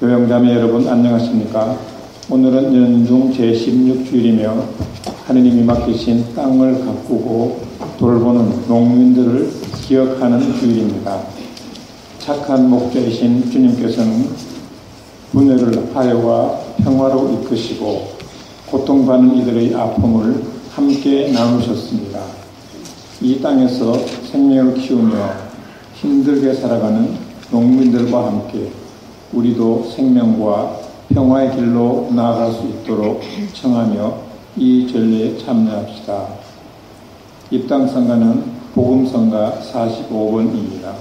교영자매 여러분 안녕하십니까? 오늘은 연중 제16주일이며 하느님이 맡기신 땅을 가꾸고 돌보는 농민들을 기억하는 주일입니다. 착한 목자이신 주님께서는 분해를 하여와 평화로 이끄시고 고통받는 이들의 아픔을 함께 나누셨습니다. 이 땅에서 생명을 키우며 힘들게 살아가는 농민들과 함께 우리도 생명과 평화의 길로 나아갈 수 있도록 청하며 이 전례에 참여합시다. 입당성가는 복음성가 45번입니다.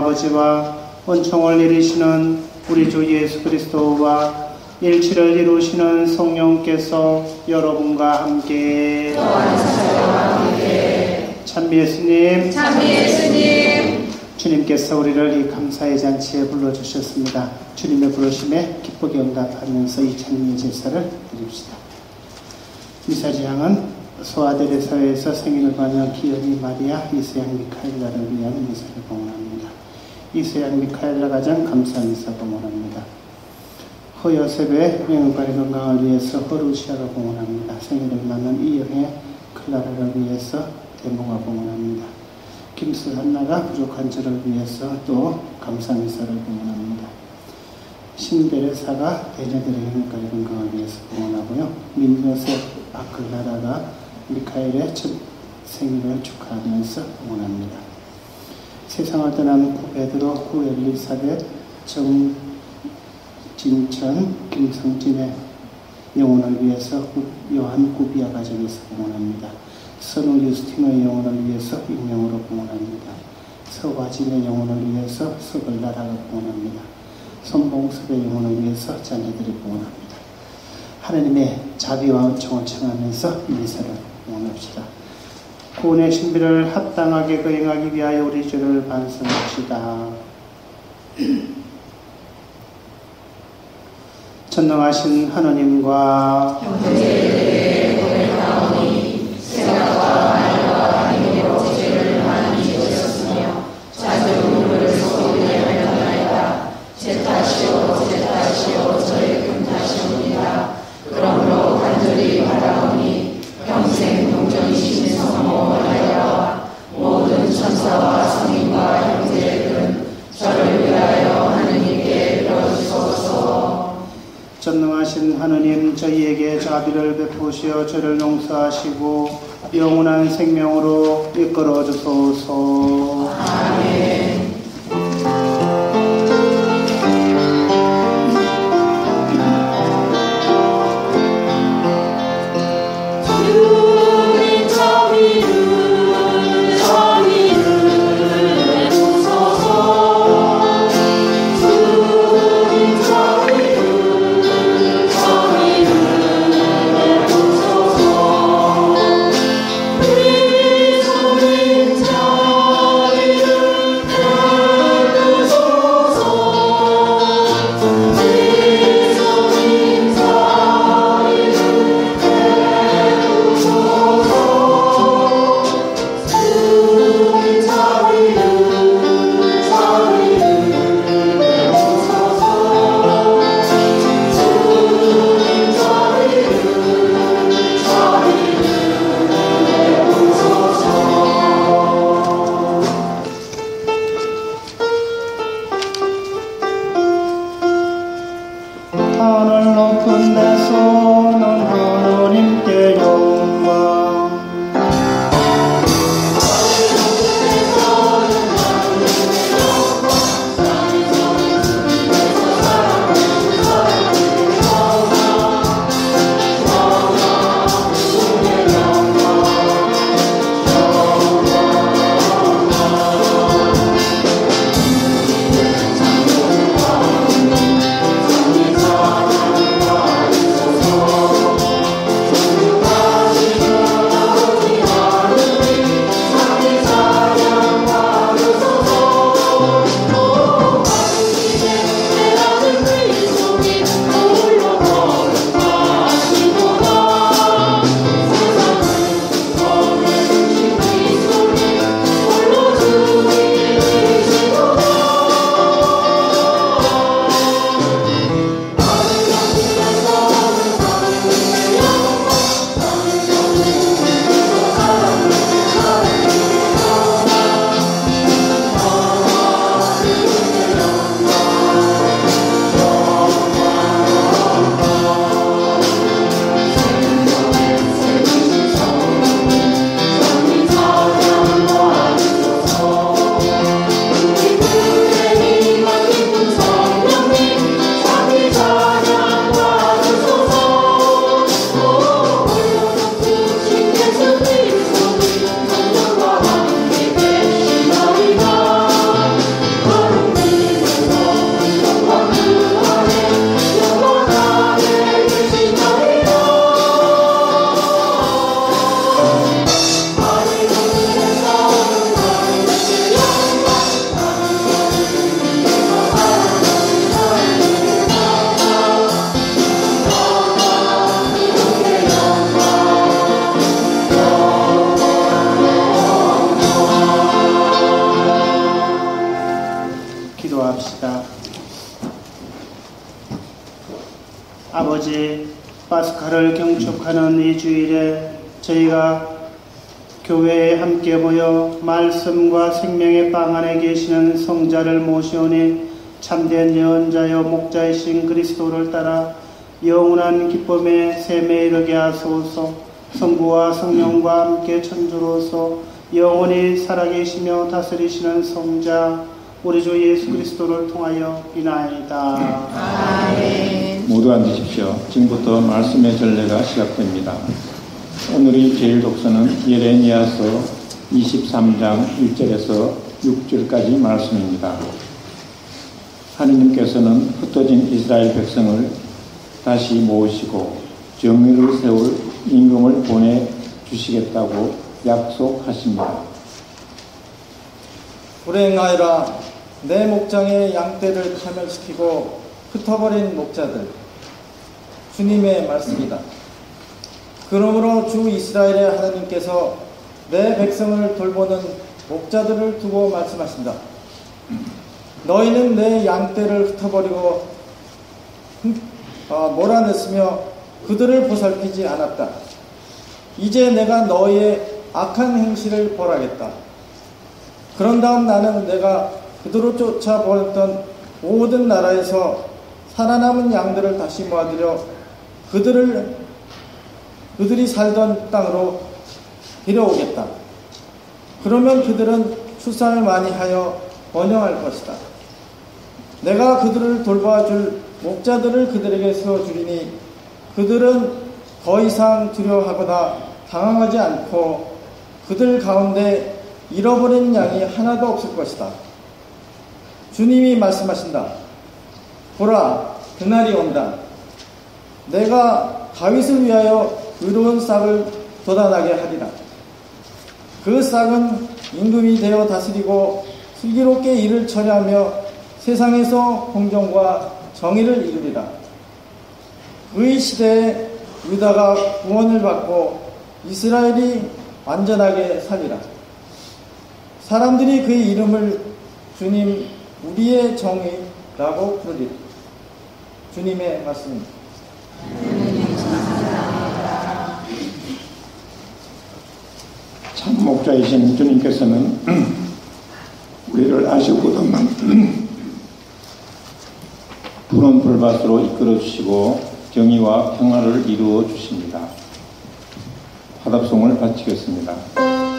아버지와 원총을 이루시는 우리 주 예수 그리스도와 일치를 이루시는 성령께서 여러분과 함께 찬미 예수님 참미 예수님 주님께서 우리를 이 감사의 잔치에 불러주셨습니다. 주님의 부르심에 기쁘게 응답하면서 이 찬미의 제사를 드립시다. 미사지향은 소아데레사에서 생일을 맞는 기현이 마리아 이세양 미카엘라를 위한 미사를 봉헌합니다. 이세양 미카엘라 가장 감사 미사 봉헌합니다. 허여셉의 명예관의 건강을 위해서 허루시아를 봉헌합니다. 생일을 맞는 이영의 클라라를 위해서 대모가 봉헌합니다. 김수 한나가 부족한 저를 위해서 또 감사 미사를 봉헌합니다. 신베레사가 대녀들의 행복과 건강을 위해서 봉헌하고요. 민요셉 아클라라가 미카엘의 첫 생일을 축하하면서 봉헌합니다. 세상을 떠난 구베드로 구엘리사벳 정진천 김성진의 영혼을 위해서 요한 구비아 가정에서 봉헌합니다. 선우 유스틴의 영혼을 위해서 익명으로 봉헌합니다. 서화진의 영혼을 위해서 서글나라가 봉헌합니다. 손봉섭의 영혼을 위해서 자녀들이 봉헌합니다. 하나님의 자비와 은총을 청하면서 미사를 봉헌합시다. 구원의 신비를 합당하게 거행하기 위하여 우리 죄를 반성합시다. 전능하신 하나님과 형제들의 보내다오니 생각과 말과 행위로 죄를 많이 지으셨으며 자주 우리를 소홀히 하였나이다 제 탓이요 제 탓이요 저의 큰 탓이옵니다 그러므로 간절히 바라오니 평생 동정이신 성모를 하여 모든 천사와 성인과 형제들은 저를 위하여 하느님께 빌어주소서 전능하신 하느님 저희에게 자비를 베푸시어 죄를 용서하시고 영원한 생명으로 이끌어 주소서. 아멘 기쁨의 샘에 이르게 하소서 성부와 성령과 함께 천주로서 영원히 살아계시며 다스리시는 성자 우리 주 예수 그리스도를 통하여 비나이다. 모두 앉으십시오. 지금부터 말씀의 전례가 시작됩니다. 오늘의 제일 독서는 예레미야서 23장 1절에서 6절까지 말씀입니다. 하느님께서는 흩어진 이스라엘 백성을 다시 모으시고 정의를 세울 임금을 보내 주시겠다고 약속하십니다. 불행하여라 내 목장의 양떼를 파멸시키고 흩어버린 목자들 주님의 말씀이다. 그러므로 주 이스라엘의 하나님께서 내 백성을 돌보는 목자들을 두고 말씀하신다. 너희는 내 양떼를 흩어버리고 몰아냈으며 그들을 보살피지 않았다. 이제 내가 너희의 악한 행실을 벌하겠다. 그런 다음 나는 내가 그들을 쫓아보냈던 모든 나라에서 살아남은 양들을 다시 모아들여 그들을 그들이 살던 땅으로 데려오겠다. 그러면 그들은 출산을 많이 하여 번영할 것이다. 내가 그들을 돌봐줄 목자들을 그들에게 세워주리니 그들은 더 이상 두려워하거나 당황하지 않고 그들 가운데 잃어버린 양이 하나도 없을 것이다. 주님이 말씀하신다. 보라, 그날이 온다. 내가 다윗을 위하여 의로운 싹을 돋아나게 하리라. 그 싹은 임금이 되어 다스리고 슬기롭게 일을 처리하며 세상에서 공정과 정의를 이루리라. 그의 시대에 유다가 구원을 받고 이스라엘이 완전하게 살리라. 사람들이 그의 이름을 주님 우리의 정의라고 부르리라. 주님의 말씀입니다. 참 목자이신 주님께서는 우리를 아시고도만 푸른 불밭으로 이끌어 주시고 정의와 평화를 이루어 주십니다. 화답송을 바치겠습니다.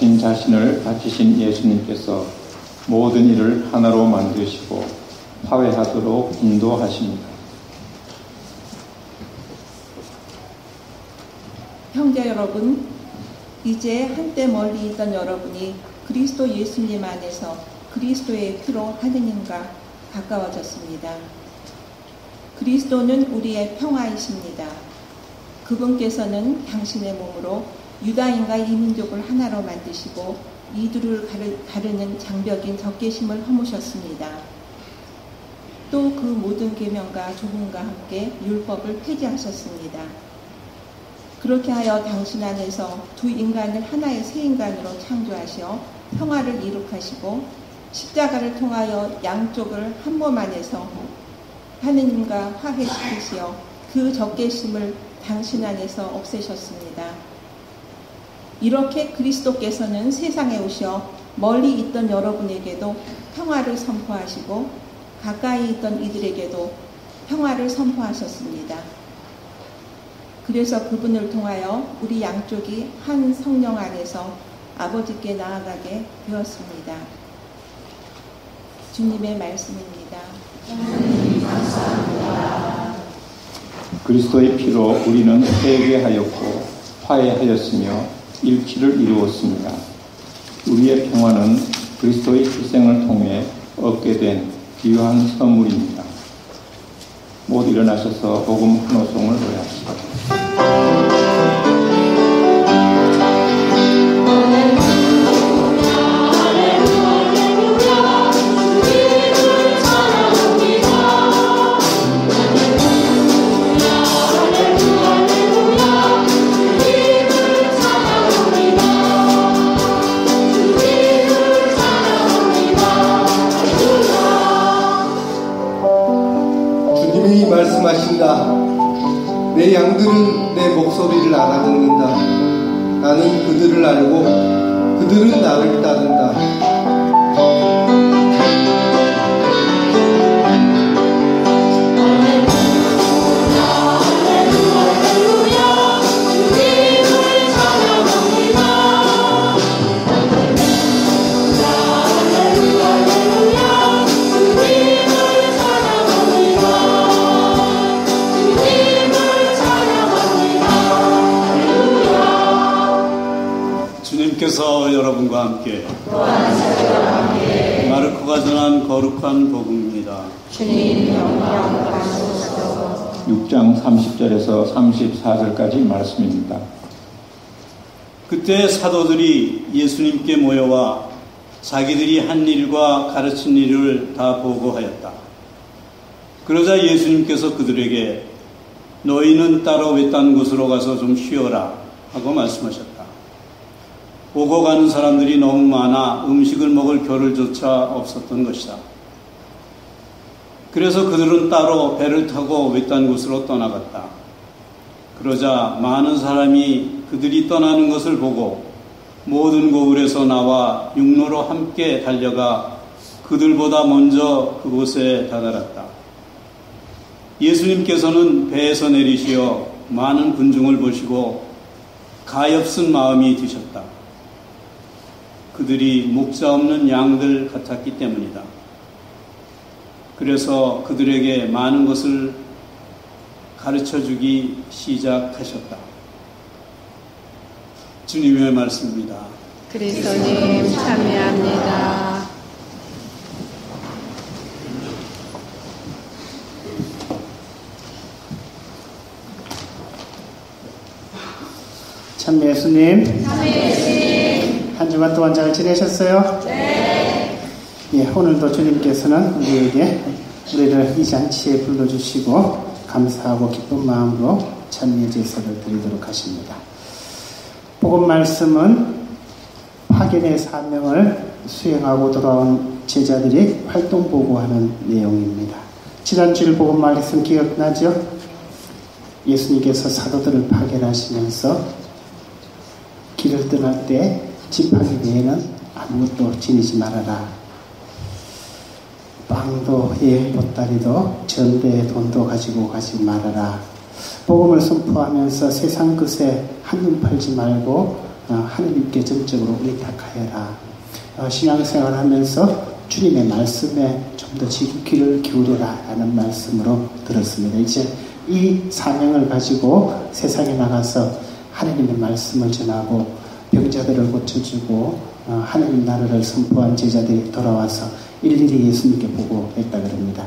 당신 자신을 바치신 예수님께서 모든 일을 하나로 만드시고 화해하도록 인도하십니다. 형제 여러분, 이제 한때 멀리 있던 여러분이 그리스도 예수님 안에서 그리스도의 피로 하느님과 가까워졌습니다. 그리스도는 우리의 평화이십니다. 그분께서는 당신의 몸으로 유다인과 이민족을 하나로 만드시고 이들을 가르는 장벽인 적개심을 허무셨습니다. 또 그 모든 계명과 조문과 함께 율법을 폐지하셨습니다. 그렇게 하여 당신 안에서 두 인간을 하나의 새 인간으로 창조하시어 평화를 이룩하시고 십자가를 통하여 양쪽을 한 몸 안에서 하느님과 화해시키시어 그 적개심을 당신 안에서 없애셨습니다. 이렇게 그리스도께서는 세상에 오셔 멀리 있던 여러분에게도 평화를 선포하시고 가까이 있던 이들에게도 평화를 선포하셨습니다. 그래서 그분을 통하여 우리 양쪽이 한 성령 안에서 아버지께 나아가게 되었습니다. 주님의 말씀입니다. 그리스도의 피로 우리는 회개하였고 화해하였으며 일치를 이루었습니다. 우리의 평화는 그리스도의 희생을 통해 얻게 된 귀한 선물입니다. 모두 일어나셔서 복음 환호성을 노래합시다. 양들은 내 목소리를 알아듣는다. 나는 그들을 알고 그들은 나를 따른다. 주님께서 여러분과 함께 마르코가 전한 거룩한 복음입니다. 주님 영광 받으소서 6장 30절에서 34절까지 말씀입니다. 그때 사도들이 예수님께 모여와 자기들이 한 일과 가르친 일을 다 보고하였다. 그러자 예수님께서 그들에게 너희는 따로 외딴 곳으로 가서 좀 쉬어라 하고 말씀하셨다. 오고 가는 사람들이 너무 많아 음식을 먹을 겨를조차 없었던 것이다. 그래서 그들은 따로 배를 타고 외딴 곳으로 떠나갔다. 그러자 많은 사람이 그들이 떠나는 것을 보고 모든 고을에서 나와 육로로 함께 달려가 그들보다 먼저 그곳에 다다랐다. 예수님께서는 배에서 내리시어 많은 군중을 보시고 가엾은 마음이 드셨다. 그들이 목자 없는 양들 같았기 때문이다. 그래서 그들에게 많은 것을 가르쳐 주기 시작하셨다. 주님의 말씀입니다. 그리스도님 참여합니다. 참 예수님. 한 주간 동안 잘 지내셨어요? 네. 예, 오늘도 주님께서는 우리에게 우리를 이 잔치에 불러주시고 감사하고 기쁜 마음으로 찬미의 제사를 드리도록 하십니다. 복음 말씀은 확인의 사명을 수행하고 돌아온 제자들이 활동 보고하는 내용입니다. 지난주일 복음 말씀 기억나죠? 예수님께서 사도들을 파견하시면서 길을 떠날 때 지팡이 외에는 아무것도 지니지 말아라. 빵도 여행 보따리도 전대의 돈도 가지고 가지 말아라. 복음을 선포하면서 세상 것에 한눈 팔지 말고 어, 하느님께 전적으로 의탁하여라. 어, 신앙생활 하면서 주님의 말씀에 좀 더 귀를 기울여라 라는 말씀으로 들었습니다. 이제 이 사명을 가지고 세상에 나가서 하느님의 말씀을 전하고 병자들을 고쳐주고 어, 하느님 나라를 선포한 제자들이 돌아와서 일일이 예수님께 보고 했다 그럽니다.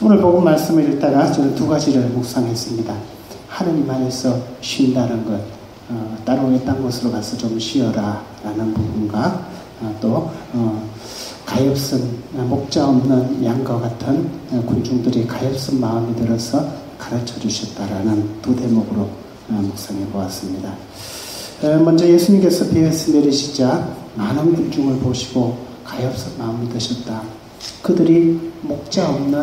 오늘 복음 말씀을 읽다가 저는 두 가지를 묵상했습니다. 하느님 안에서 쉰다는 것, 어, 따로 외딴 곳으로 가서 좀 쉬어라 라는 부분과 어, 또 어, 가엾은 어, 목자 없는 양과 같은 어, 군중들이 가엾은 마음이 들어서 가르쳐 주셨다라는 두 대목으로 어, 묵상해 보았습니다. 먼저 예수님께서 베어스 내리시자 많은 군중을 보시고 가엾은 마음이 드셨다. 그들이 목자 없는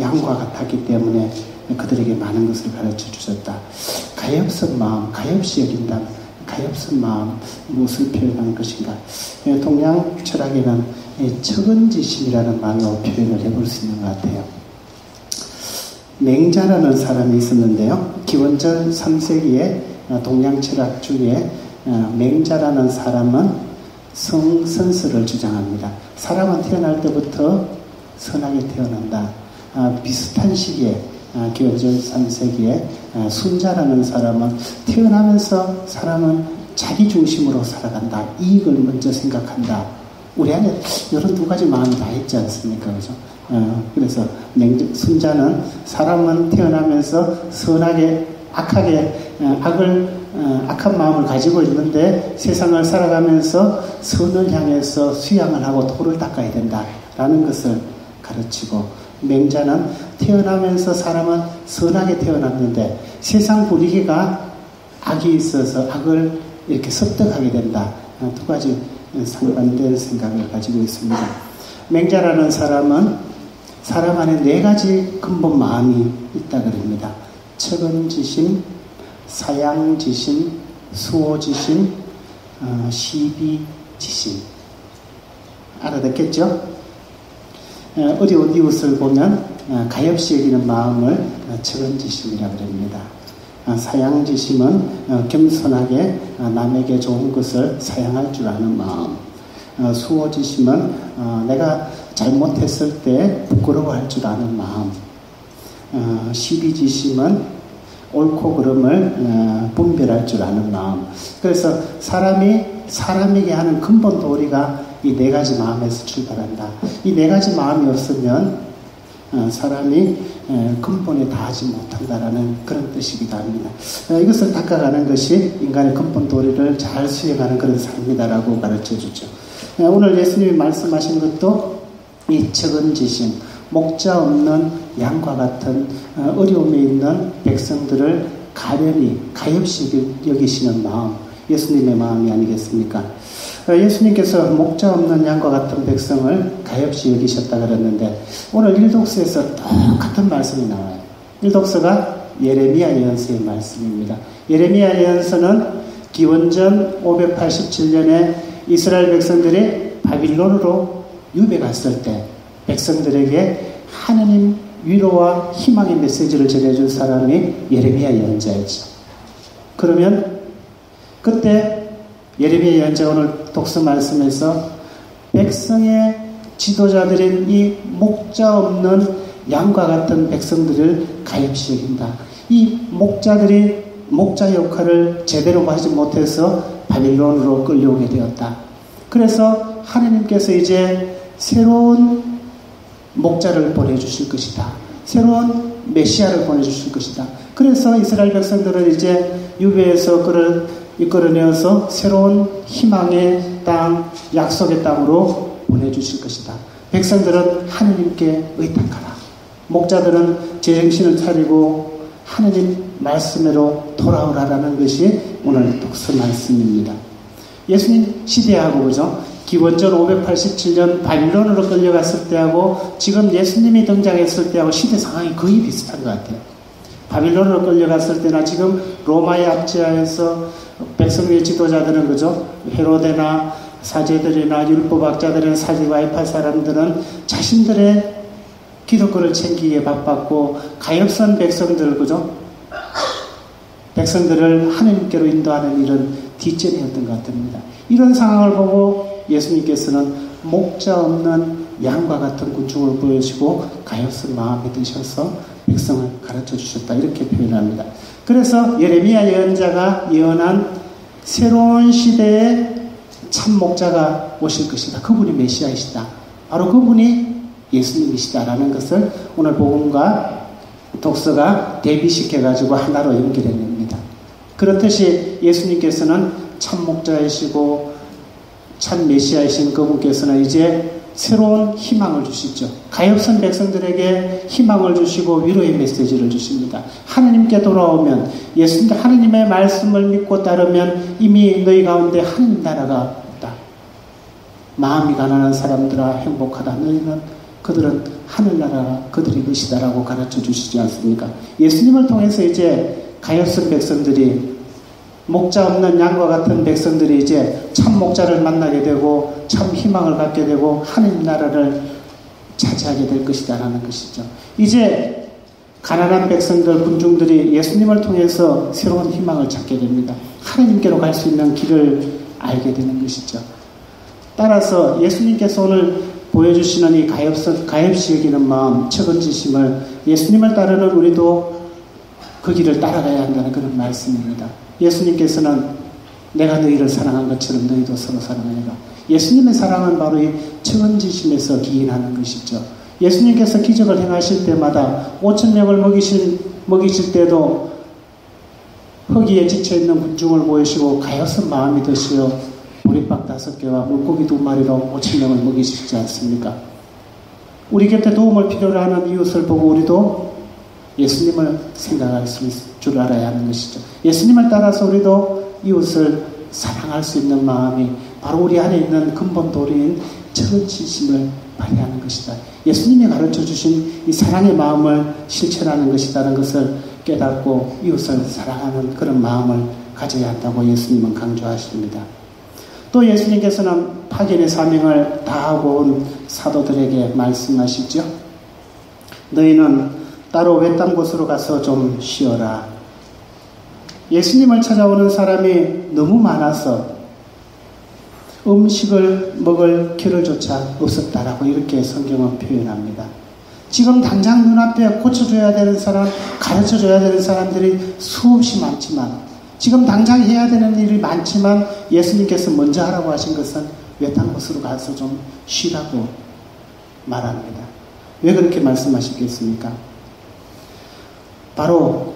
양과 같았기 때문에 그들에게 많은 것을 가르쳐 주셨다. 가엾은 마음, 가엾이 여긴다. 가엾은 마음, 무엇을 표현하는 것인가? 예, 동양 철학에는 척은지심이라는 말로 표현을 해볼 수 있는 것 같아요. 맹자라는 사람이 있었는데요. 기원전 3세기에 동양 철학 중에 어, 맹자라는 사람은 성선설을 주장합니다. 사람은 태어날 때부터 선하게 태어난다. 아, 비슷한 시기에 아, 기원전 3세기에 아, 순자라는 사람은 태어나면서 사람은 자기 중심으로 살아간다. 이익을 먼저 생각한다. 우리 안에 이런 두 가지 마음이 다 있지 않습니까? 그죠? 어, 그래서 순자는 사람은 태어나면서 선하게 악하게 어, 악을 어, 악한 마음을 가지고 있는데 세상을 살아가면서 선을 향해서 수양을 하고 도를 닦아야 된다라는 것을 가르치고 맹자는 태어나면서 사람은 선하게 태어났는데 세상 분위기가 악이 있어서 악을 이렇게 섭득하게 된다. 어, 두 가지 상반된 생각을 가지고 있습니다. 맹자라는 사람은 사람 안에 네 가지 근본 마음이 있다 그럽니다. 척은지심, 사양지심, 수호지심, 어, 시비지심. 알아듣겠죠? 어, 어려운 이웃을 보면 어, 가엾이 여기는 마음을 어, 척은지심이라고 합니다. 사양지심은 겸손하게 남에게 좋은 것을 사양할 줄 아는 마음. 수호지심은 내가 잘못했을 때 부끄러워할 줄 아는 마음. 시비지심은 옳고 그름을 분별할 줄 아는 마음. 그래서 사람이 사람에게 하는 근본 도리가 이 네 가지 마음에서 출발한다. 이 네 가지 마음이 없으면 어, 사람이 근본에 닿지 못한다라는 그런 뜻이기도 합니다. 어, 이것을 닦아가는 것이 인간의 근본 도리를 잘 수행하는 그런 삶이다라고 가르쳐 주죠. 어, 오늘 예수님이 말씀하신 것도 이 적은지심, 목자 없는 양과 같은 어려움에 있는 백성들을 가련히 가엾이 여기시는 마음, 예수님의 마음이 아니겠습니까? 예수님께서 목자 없는 양과 같은 백성을 가엾이 여기셨다 그랬는데 오늘 일독서에서 똑같은 말씀이 나와요. 일독서가 예레미야 예언서의 말씀입니다. 예레미야 예언서는 기원전 587년에 이스라엘 백성들이 바빌론으로 유배 갔을 때 백성들에게 하느님 위로와 희망의 메시지를 전해준 사람이 예레미야 예언자였죠. 그러면 그때 예레미야 예언자 오늘 독서 말씀에서 백성의 지도자들인 이 목자 없는 양과 같은 백성들을 가엾이 여긴다. 이 목자들이 목자 역할을 제대로 하지 못해서 바빌론으로 끌려오게 되었다. 그래서 하나님께서 이제 새로운 목자를 보내주실 것이다. 새로운 메시아를 보내주실 것이다. 그래서 이스라엘 백성들은 이제 유배에서 그를 이끌어내어서 새로운 희망의 땅, 약속의 땅으로 보내주실 것이다. 백성들은 하느님께 의탁하라. 목자들은 제정신을 차리고 하느님 말씀으로 돌아오라라는 것이 오늘 독서 말씀입니다. 예수님 시대하고 그죠? 기원전 587년 바빌론으로 끌려갔을 때하고 지금 예수님이 등장했을 때하고 시대 상황이 거의 비슷한 것 같아요. 바빌론으로 끌려갔을 때나 지금 로마의 압제하에서 백성의 지도자들은 그죠? 헤로데나 사제들이나 율법학자들이나 사제와입할 사람들은 자신들의 기독교를 챙기기에 바빴고 가엾은 백성들 그죠? 백성들을 하나님께로 인도하는 일은 뒷전이었던 것 같습니다. 이런 상황을 보고 예수님께서는 목자 없는 양과 같은 군중을 보여주고 가엾은 마음이 드셔서 백성을 가르쳐 주셨다 이렇게 표현합니다. 그래서 예레미야 예언자가 예언한 새로운 시대에 참 목자가 오실 것이다. 그분이 메시아이시다. 바로 그분이 예수님이시다라는 것을 오늘 복음과 독서가 대비시켜 가지고 하나로 연결해냅니다. 그렇듯이 예수님께서는 참 목자이시고 참 메시아이신 그분께서는 이제 새로운 희망을 주시죠. 가엾은 백성들에게 희망을 주시고 위로의 메시지를 주십니다. 하나님께 돌아오면 예수님 하나님의 말씀을 믿고 따르면 이미 너희 가운데 하나님 나라가 없다. 마음이 가난한 사람들아 행복하다. 너희는 그들은 하늘나라가 그들이 것이다라고 가르쳐 주시지 않습니까? 예수님을 통해서 이제 가엾은 백성들이 목자 없는 양과 같은 백성들이 이제 참 목자를 만나게 되고 참 희망을 갖게 되고 하나님 나라를 차지하게 될 것이다라는 것이죠. 이제 가난한 백성들 군중들이 예수님을 통해서 새로운 희망을 찾게 됩니다. 하나님께로 갈 수 있는 길을 알게 되는 것이죠. 따라서 예수님께서 오늘 보여주시는 이 가엾, 가엾이 여기는 마음, 책임지심을 예수님을 따르는 우리도 그 길을 따라가야 한다는 그런 말씀입니다. 예수님께서는 내가 너희를 사랑한 것처럼 너희도 서로 사랑하니라. 예수님의 사랑은 바로 이 책임지심에서 기인하는 것이죠. 예수님께서 기적을 행하실 때마다 5천 명을 먹이실, 먹이실 때도 허기에 지쳐있는 군중을 보이시고 가엾은 마음이 드시어 보리밥 다섯 개와 물고기 두 마리로 5천 명을 먹이시지 않습니까? 우리 곁에 도움을 필요로 하는 이웃을 보고 우리도 예수님을 생각할 수 있을 줄 알아야 하는 것이죠. 예수님을 따라서 우리도 이웃을 사랑할 수 있는 마음이 바로 우리 안에 있는 근본 도리인 천지심을 발휘하는 것이다. 예수님이 가르쳐 주신 이 사랑의 마음을 실천하는 것이라는 것을 깨닫고 이웃을 사랑하는 그런 마음을 가져야 한다고 예수님은 강조하십니다. 또 예수님께서는 파견의 사명을 다하고 온 사도들에게 말씀하시죠. 너희는 따로 외딴 곳으로 가서 좀 쉬어라. 예수님을 찾아오는 사람이 너무 많아서 음식을 먹을 길을조차 없었다라고 이렇게 성경은 표현합니다. 지금 당장 눈앞에 고쳐줘야 되는 사람, 가르쳐줘야 되는 사람들이 수없이 많지만 지금 당장 해야 되는 일이 많지만 예수님께서 먼저 하라고 하신 것은 외딴 곳으로 가서 좀 쉬라고 말합니다. 왜 그렇게 말씀하시겠습니까? 바로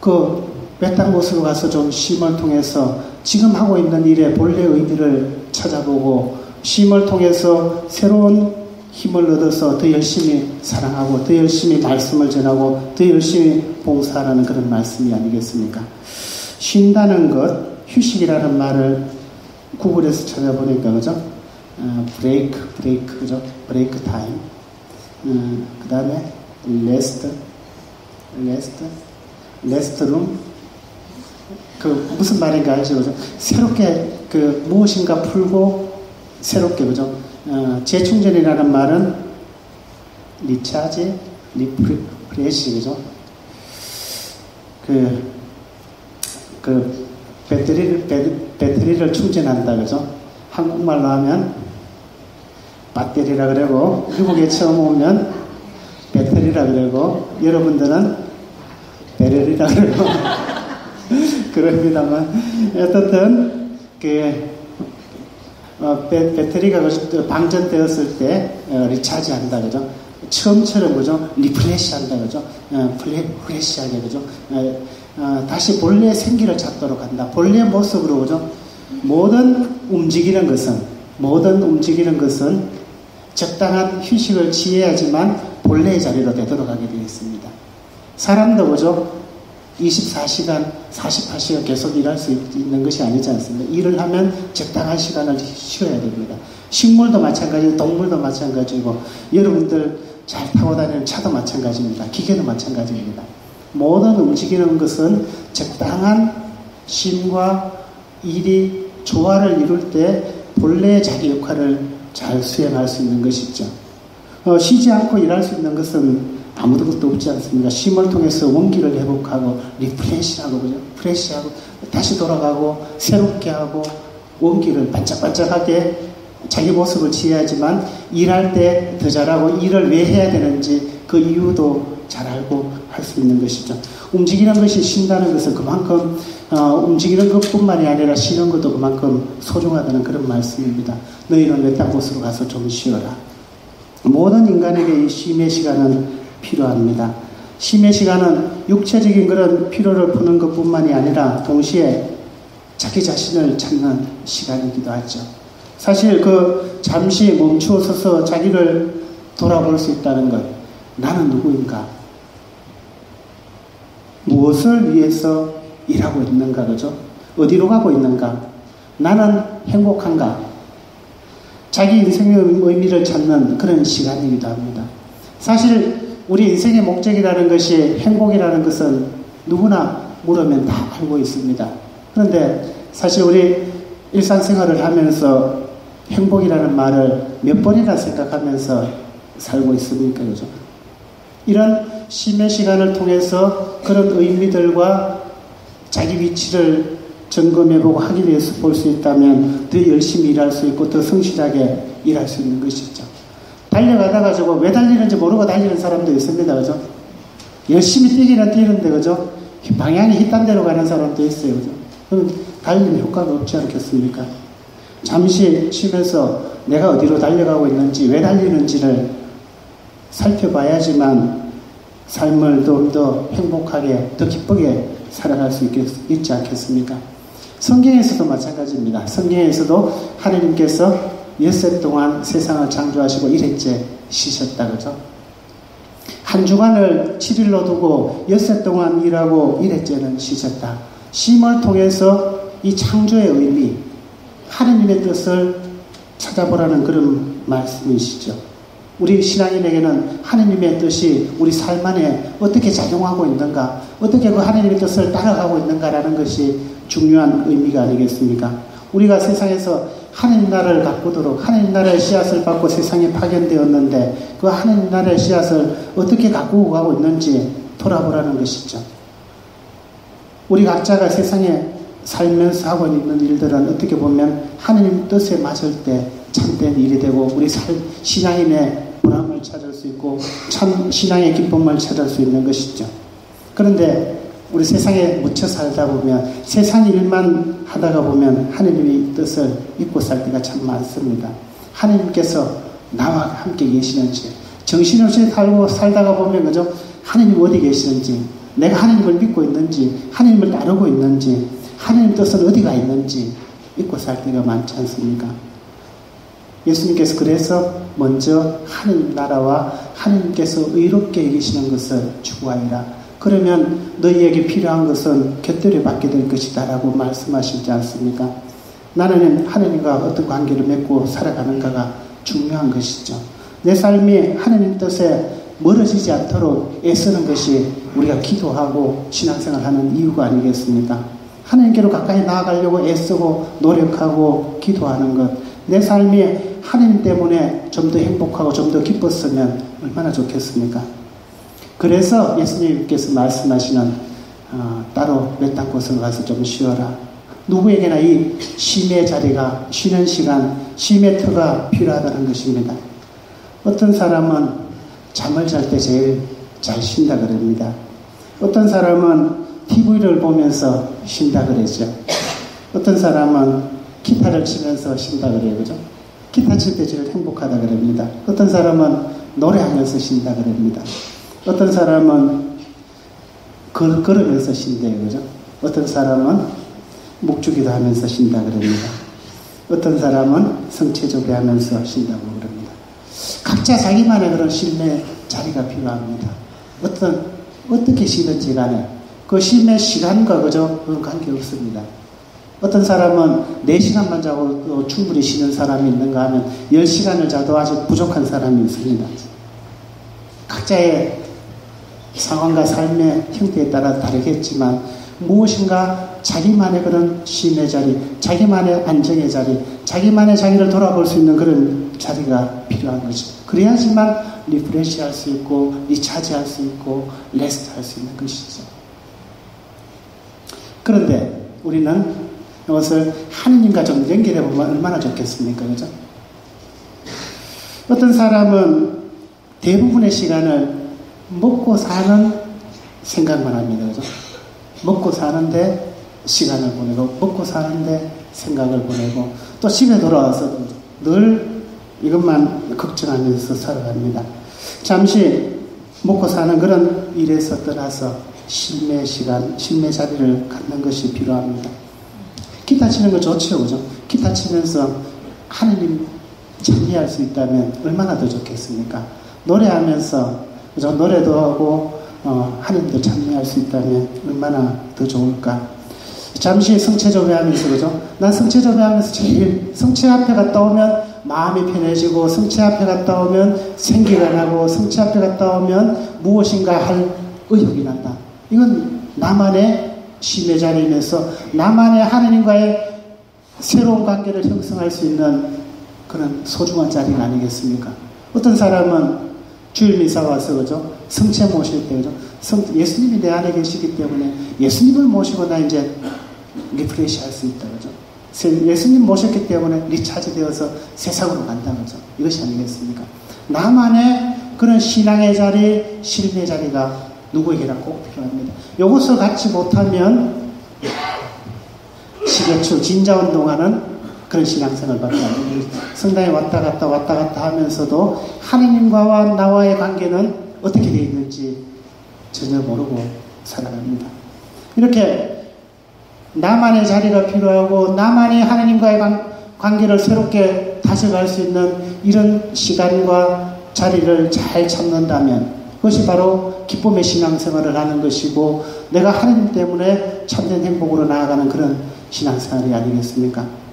그 외딴 곳으로 가서 좀 쉼을 통해서 지금 하고 있는 일의 본래 의미를 찾아보고 쉼을 통해서 새로운 힘을 얻어서 더 열심히 사랑하고 더 열심히 말씀을 전하고 더 열심히 봉사하라는 그런 말씀이 아니겠습니까? 쉰다는 것, 휴식이라는 말을 구글에서 찾아보니까 그죠? 어, break, break 그죠? break time. 어, 그 다음에 rest, rest, restroom. 그 무슨 말인가 알죠? 그죠? 새롭게 그 무엇인가 풀고 새롭게 그죠? 어, 재충전이라는 말은 recharge, refresh 그죠? 그, 그 배터리를 배, 배터리를 충전한다 그죠? 한국말로 하면 배터리라 그러고 미국에 처음 오면 배터리라 그러고 여러분들은 배터리라 그러고 그럽니다만 어떻든 그 어, 배, 배터리가 방전되었을 때 어, 리차지 한다 그죠? 처음처럼 그죠? refresh 한다 그죠? 어, fre, fresh하게 그죠? 어, 어, 다시 본래의 생기를 찾도록 한다. 본래의 모습으로 그죠? 모든 움직이는 것은 모든 움직이는 것은 적당한 휴식을 취해야지만 본래의 자리로 되돌아가게 되어 있습니다. 사람도 그죠? 24시간, 48시간 계속 일할 수 있는 것이 아니지 않습니까? 일을 하면 적당한 시간을 쉬어야 됩니다. 식물도 마찬가지고 동물도 마찬가지고 여러분들 잘 타고 다니는 차도 마찬가지입니다. 기계도 마찬가지입니다. 모든 움직이는 것은 적당한 쉼과 일이 조화를 이룰 때 본래의 자기 역할을 잘 수행할 수 있는 것이죠. 어, 쉬지 않고 일할 수 있는 것은 아무도 것도 없지 않습니까? 쉼을 통해서 원기를 회복하고 리프레시하고 그죠? 프레시하고 다시 돌아가고 새롭게 하고 원기를 반짝반짝하게 자기 모습을 취해야지만 일할 때 더 잘하고 일을 왜 해야 되는지 그 이유도 잘 알고 할 수 있는 것이죠. 움직이는 것이 쉰다는 것은 그만큼 어, 움직이는 것뿐만이 아니라 쉬는 것도 그만큼 소중하다는 그런 말씀입니다. 너희는 외딴 곳으로 가서 좀 쉬어라. 모든 인간에게 이 쉼의 시간은 필요합니다. 쉼의 시간은 육체적인 그런 피로를 푸는 것 뿐만이 아니라 동시에 자기 자신을 찾는 시간이기도 하죠. 사실 그 잠시 멈추어 서서 자기를 돌아볼 수 있다는 것. 나는 누구인가? 무엇을 위해서 일하고 있는가, 그죠? 어디로 가고 있는가? 나는 행복한가? 자기 인생의 의미를 찾는 그런 시간이기도 합니다. 사실 우리 인생의 목적이라는 것이 행복이라는 것은 누구나 물으면 다 알고 있습니다. 그런데 사실 우리 일상생활을 하면서 행복이라는 말을 몇 번이나 생각하면서 살고 있습니까? 그죠? 이런 심의 시간을 통해서 그런 의미들과 자기 위치를 점검해보고 하기 위해서 볼 수 있다면 더 열심히 일할 수 있고 더 성실하게 일할 수 있는 것이죠. 달려가다가 저거 왜 달리는지 모르고 달리는 사람도 있습니다. 그죠? 열심히 뛰기는 뛰는데, 그죠? 방향이 휘딴 데로 가는 사람도 있어요. 그죠? 그럼 달리는 효과가 없지 않겠습니까? 잠시 쉬면서 내가 어디로 달려가고 있는지, 왜 달리는지를 살펴봐야지만 삶을 좀 더 행복하게, 더 기쁘게 살아갈 수 있겠, 있지 않겠습니까? 성경에서도 마찬가지입니다. 성경에서도 하나님께서 엿새 동안 세상을 창조하시고 일회째 쉬셨다 그죠? 한 주간을 7일로 두고 엿새 동안 일하고 일회째는 쉬셨다. 쉼을 통해서 이 창조의 의미, 하느님의 뜻을 찾아보라는 그런 말씀이시죠. 우리 신앙인에게는 하느님의 뜻이 우리 삶 안에 어떻게 작용하고 있는가, 어떻게 그 하느님의 뜻을 따라가고 있는가라는 것이 중요한 의미가 아니겠습니까? 우리가 세상에서 하느님 나라를 가꾸도록 하느님 나라의 씨앗을 받고 세상에 파견되었는데 그 하느님 나라의 씨앗을 어떻게 가꾸고 가고 있는지 돌아보라는 것이죠. 우리 각자가 세상에 살면서 하고 있는 일들은 어떻게 보면 하느님 뜻에 맞을 때 참된 일이 되고 우리 살, 신앙인의 보람을 찾을 수 있고 참 신앙의 기쁨을 찾을 수 있는 것이죠. 그런데 우리 세상에 묻혀 살다 보면 세상 일만 하다가 보면 하느님의 뜻을 잊고 살 때가 참 많습니다. 하느님께서 나와 함께 계시는지 정신없이 살고 살다가 보면 그죠? 하느님 어디 계시는지 내가 하느님을 믿고 있는지 하느님을 따르고 있는지 하느님 뜻은 어디가 있는지 잊고 살 때가 많지 않습니까? 예수님께서 그래서 먼저 하느님 나라와 하느님께서 의롭게 계시는 것을 추구하리라. 그러면 너희에게 필요한 것은 곁들여 받게 될 것이다 라고 말씀하시지 않습니까? 나는 하느님과 어떤 관계를 맺고 살아가는가가 중요한 것이죠. 내 삶이 하느님 뜻에 멀어지지 않도록 애쓰는 것이 우리가 기도하고 신앙생활 하는 이유가 아니겠습니까? 하느님께로 가까이 나아가려고 애쓰고 노력하고 기도하는 것. 내 삶이 하느님 때문에 좀 더 행복하고 좀 더 기뻤으면 얼마나 좋겠습니까? 그래서 예수님께서 말씀하시는 어, 따로 곳을 가서 좀 쉬어라. 누구에게나 이 쉼의 자리가 쉬는 시간, 쉼의 터가 필요하다는 것입니다. 어떤 사람은 잠을 잘 때 제일 잘 쉰다 그럽니다. 어떤 사람은 TV를 보면서 쉰다 그러죠. 어떤 사람은 기타를 치면서 쉰다 그래요. 그죠? 기타 칠 때 제일 행복하다 그럽니다. 어떤 사람은 노래하면서 쉰다 그럽니다. 어떤 사람은 걸, 걸으면서 쉰대요. 그죠? 어떤 사람은 목주기도 하면서 쉰다 그럽니다. 어떤 사람은 성체조배 하면서 쉰다고 그럽니다. 각자 자기만의 그런 쉼의 자리가 필요합니다. 어떤, 어떻게 쉬는지 간에 그 쉼의 시간과 그저 그런 관계 없습니다. 어떤 사람은 4시간만 자고 충분히 쉬는 사람이 있는가 하면 10시간을 자도 아직 부족한 사람이 있습니다. 각자의 상황과 삶의 형태에 따라 다르겠지만 무엇인가 자기만의 그런 쉼의 자리, 자기만의 안정의 자리, 자기만의 자기를 돌아볼 수 있는 그런 자리가 필요한 거죠. 그래야지만 refresh 할 수 있고, 리차지 할 수 있고, rest 할 수 있는 것이죠. 그런데 우리는 이것을 하느님과 좀 연결해 보면 얼마나 좋겠습니까? 그죠? 어떤 사람은 대부분의 시간을 먹고 사는 생각만 합니다. 그죠? 먹고 사는데 시간을 보내고, 먹고 사는데 생각을 보내고, 또 집에 돌아와서도 늘 이것만 걱정하면서 살아갑니다. 잠시 먹고 사는 그런 일에서 떠나서 심의 시간, 심의 자리를 갖는 것이 필요합니다. 기타 치는 거 좋죠, 그죠? 기타 치면서 하느님 찬미할 수 있다면 얼마나 더 좋겠습니까? 노래하면서 그죠? 노래도 하고 어, 하느님도 찬미할 수 있다면 얼마나 더 좋을까? 잠시 성체 조배하면서 그죠? 난 성체 조배하면서 제일 성체 앞에 갔다 오면 마음이 편해지고 성체 앞에 갔다 오면 생기가 나고 성체 앞에 갔다 오면 무엇인가 할 의욕이 난다. 이건 나만의 심의 자리이면서 나만의 하느님과의 새로운 관계를 형성할 수 있는 그런 소중한 자리는 아니겠습니까? 어떤 사람은 주일 미사 와서 그죠? 성체 모실 때 그죠? 성, 예수님이 내 안에 계시기 때문에 예수님을 모시고 나 이제 refresh 할 수 있다 그죠? 예수님 모셨기 때문에 리차지 되어서 세상으로 간다 그죠? 이것이 아니겠습니까? 나만의 그런 신앙의 자리, 쉼의 자리가 누구에게나 꼭 필요합니다. 이것을 갖지 못하면 10여초 진자 운동하는 그런 신앙생활밖에 안 됩니다. 성당에 왔다 갔다 왔다 갔다 하면서도 하느님과 나와의 관계는 어떻게 되어 있는지 전혀 모르고 살아갑니다. 이렇게 나만의 자리가 필요하고 나만의 하나님과의 관계를 새롭게 다져갈 수 있는 이런 시간과 자리를 잘 찾는다면 그것이 바로 기쁨의 신앙생활을 하는 것이고 내가 하나님 때문에 참된 행복으로 나아가는 그런 신앙생활이 아니겠습니까?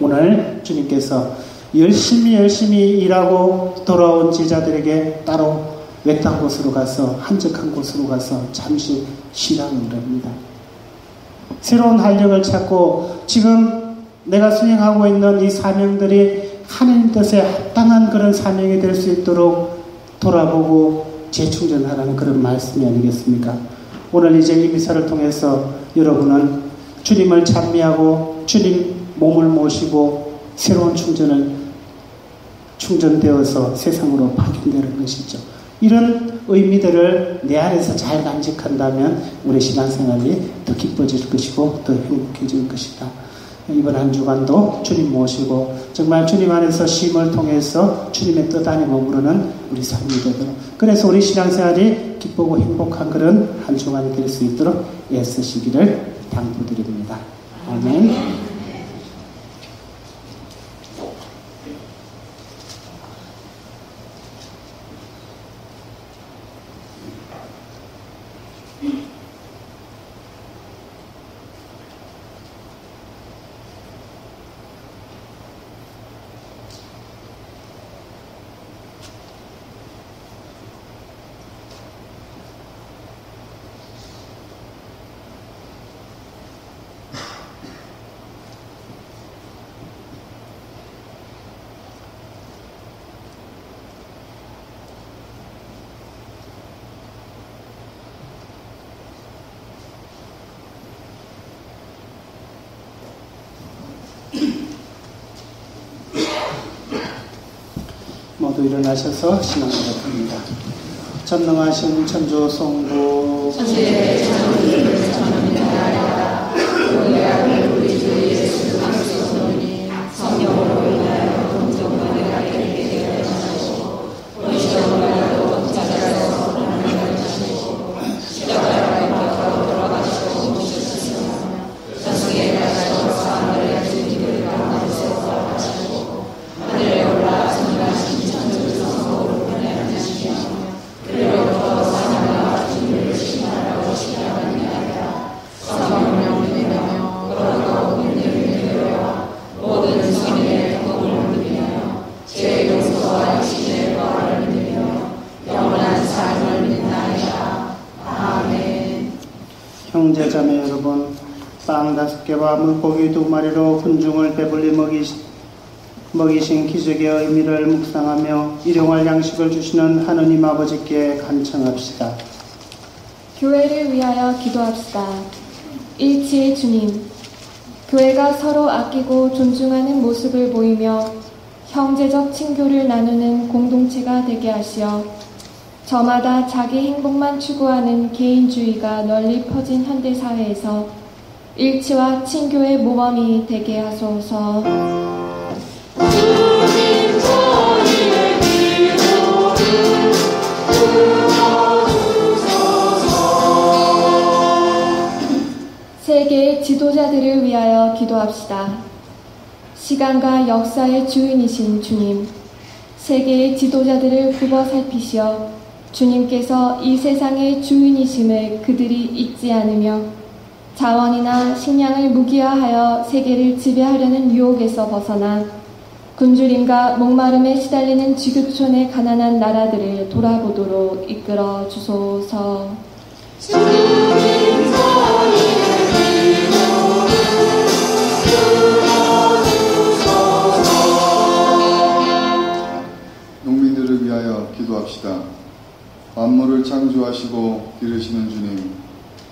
오늘 주님께서 열심히 열심히 일하고 돌아온 제자들에게 따로 외딴 곳으로 가서 한적한 곳으로 가서 잠시 쉬라고 그럽니다. 새로운 활력을 찾고 지금 내가 수행하고 있는 이 사명들이 하나님 뜻에 합당한 그런 사명이 될 수 있도록 돌아보고 재충전하라는 그런 말씀이 아니겠습니까? 오늘 이제 이 미사를 통해서 여러분은 주님을 찬미하고 주님 몸을 모시고 새로운 충전을 충전되어서 세상으로 파견되는 것이죠. 이런 의미들을 내 안에서 잘 간직한다면 우리 신앙생활이 더 기뻐질 것이고 더 행복해질 것이다. 이번 한 주간도 주님 모시고 정말 주님 안에서 쉼을 통해서 주님의 뜻 안에 머무르는 우리 삶이 되도록 그래서 우리 신앙생활이 기쁘고 행복한 그런 한 주간이 될 수 있도록 애쓰시기를 당부드립니다. 아멘. 일어나셔서 신앙을 드립니다. 전능하신 천주 성부 천주의 물고기 두 마리로 군중을 배불리 먹이, 먹이 신 기적의 의미를 묵상하며 일용할 양식을 주시는 하느님 아버지께 간청합시다. 교회를 위하여 기도합시다. 일치의 주님, 교회가 서로 아끼고 존중하는 모습을 보이며 형제적 친교를 나누는 공동체가 되게 하시어 저마다 자기 행복만 추구하는 개인주의가 널리 퍼진 현대 사회에서 일치와 친교의 모범이 되게 하소서. 주님 저희의 기도를 세계의 지도자들을 위하여 기도합시다. 시간과 역사의 주인이신 주님, 세계의 지도자들을 굽어 살피시어 주님께서 이 세상의 주인이심을 그들이 잊지 않으며 자원이나 식량을 무기화하여 세계를 지배하려는 유혹에서 벗어나 굶주림과 목마름에 시달리는 지구촌의 가난한 나라들을 돌아보도록 이끌어 주소서. 농민들을 위하여 기도합시다. 만물을 창조하시고 기르시는 주님,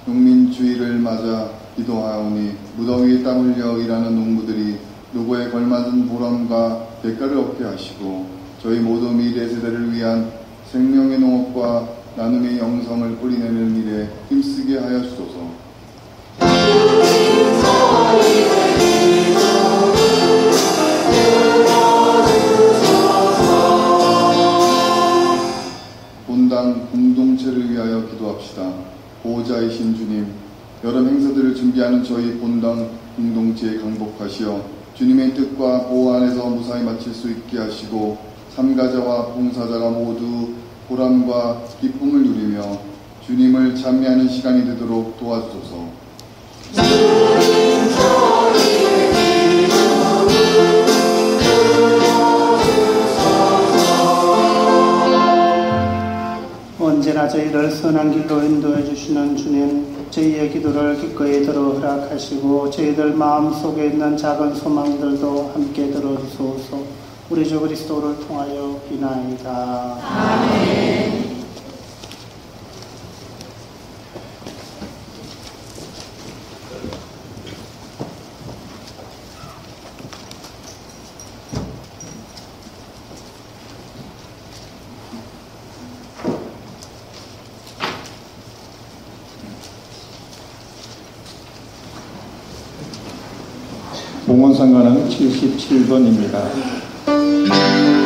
농민 주의를 맞아 기도하오니 무더위에 땀 흘려 일하는 농부들이 노고에 걸맞은 보람과 대가를 얻게 하시고 저희 모두 미래 세대를 위한 생명의 농업과 나눔의 영성을 뿌리내는 일에 힘쓰게 하여 주소서. 본당 공동체를 위하여 기도합시다. 보호자이신 주님, 여름 행사들을 준비하는 저희 본당 공동체에 강복하시어 주님의 뜻과 보호 안에서 무사히 마칠 수 있게 하시고 참가자와 봉사자가 모두 보람과 기쁨을 누리며 주님을 찬미하는 시간이 되도록 도와주소서. 언제나 저희를 선한 길로 인도해 주시는 주님, 저희의 기도를 기꺼이 들어 허락하시고 저희들 마음속에 있는 작은 소망들도 함께 들어주소서. 우리 주 그리스도를 통하여 비나이다. 봉헌상가는 77번입니다.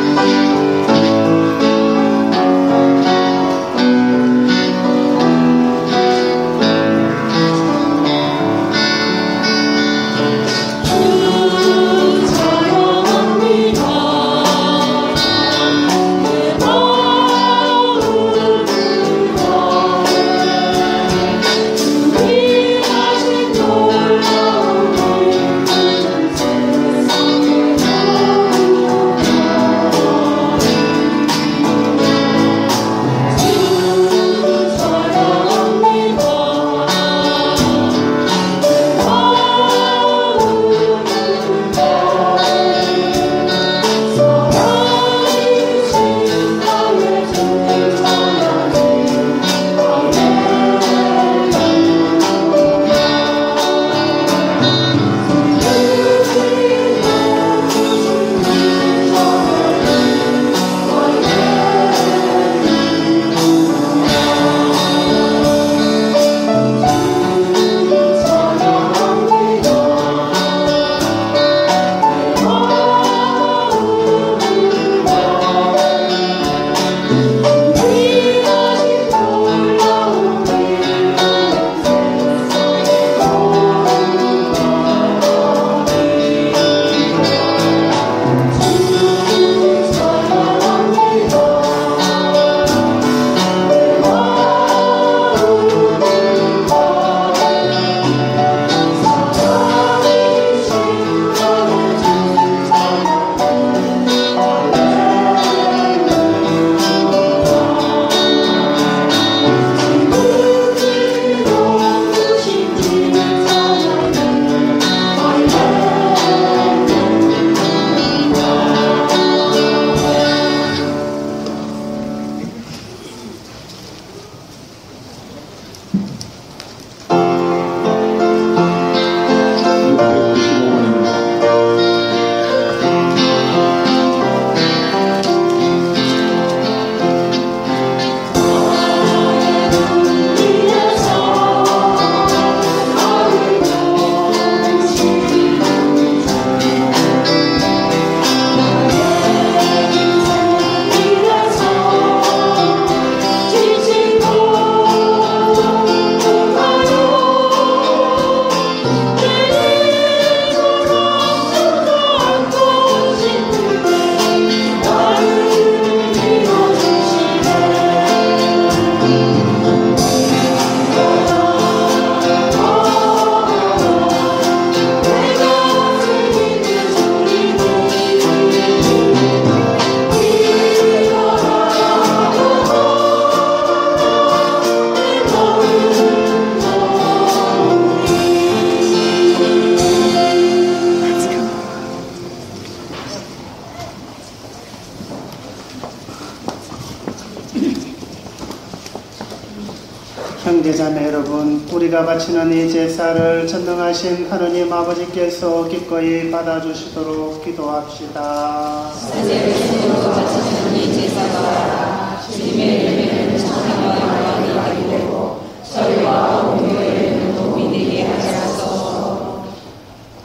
바치는 이 제사를 전능하신 하느님 아버지께서 기꺼이 받아주시도록 기도합시다.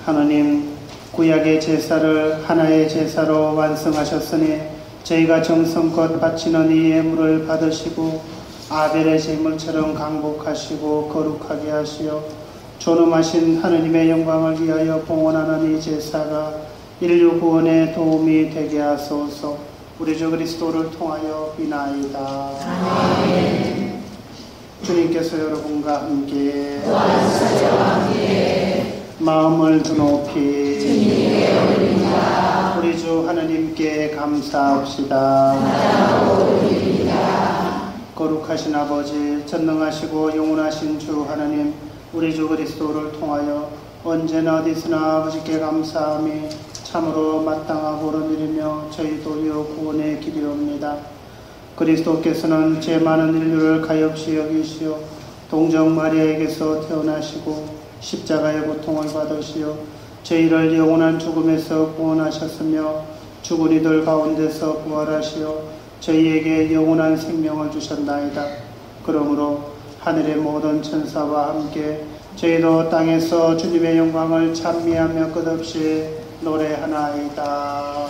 하느님, 구약의 제사를 하나의 제사로 완성하셨으니 저희가 정성껏 바치는 이 예물을 받으시고 아벨의 제물처럼 강복하시고 거룩하게 하시어 존엄하신 하느님의 영광을 위하여 봉헌하는 이 제사가 인류 구원에 도움이 되게 하소서 우리 주 그리스도를 통하여 비나이다. 주님께서 여러분과 함께 마음을 드높이 우리 주 하느님께 감사합시다. 거룩하신 아버지, 전능하시고 영원하신 주 하나님, 우리 주 그리스도를 통하여 언제나 어디서나 아버지께 감사함이 참으로 마땅하고 옳은 저희 도리어 구원의 길이옵니다. 그리스도께서는 죄 많은 인류를 가엾이 여기시어 동정 마리아에게서 태어나시고 십자가의 고통을 받으시어 저희를 영원한 죽음에서 구원하셨으며 죽은 이들 가운데서 부활하시어 저희에게 영원한 생명을 주셨나이다. 그러므로 하늘의 모든 천사와 함께 저희도 땅에서 주님의 영광을 찬미하며 끝없이 노래하나이다.